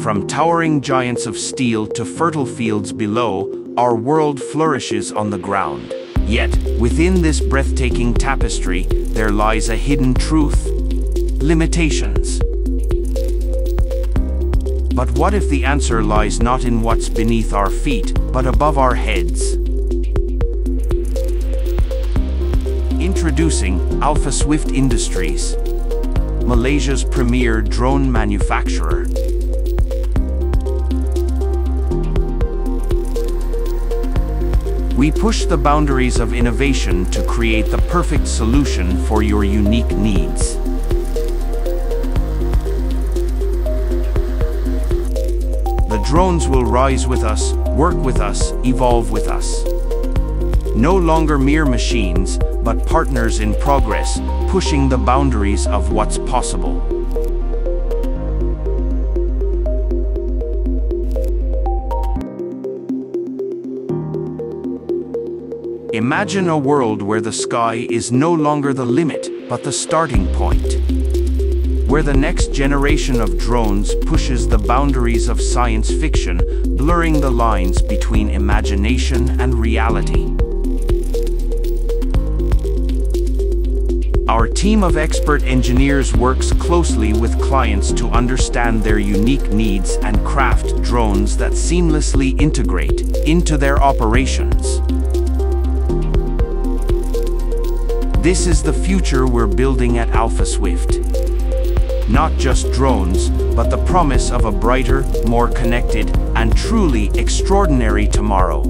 From towering giants of steel to fertile fields below, our world flourishes on the ground. Yet, within this breathtaking tapestry, there lies a hidden truth. Limitations. But what if the answer lies not in what's beneath our feet, but above our heads? Introducing Alphaswift Industries, Malaysia's premier drone manufacturer. We push the boundaries of innovation to create the perfect solution for your unique needs. The drones will rise with us, work with us, evolve with us. No longer mere machines, but partners in progress, pushing the boundaries of what's possible. Imagine a world where the sky is no longer the limit, but the starting point. Where the next generation of drones pushes the boundaries of science fiction, blurring the lines between imagination and reality. Our team of expert engineers works closely with clients to understand their unique needs and craft drones that seamlessly integrate into their operations. This is the future we're building at Alphaswift. Not just drones, but the promise of a brighter, more connected, and truly extraordinary tomorrow.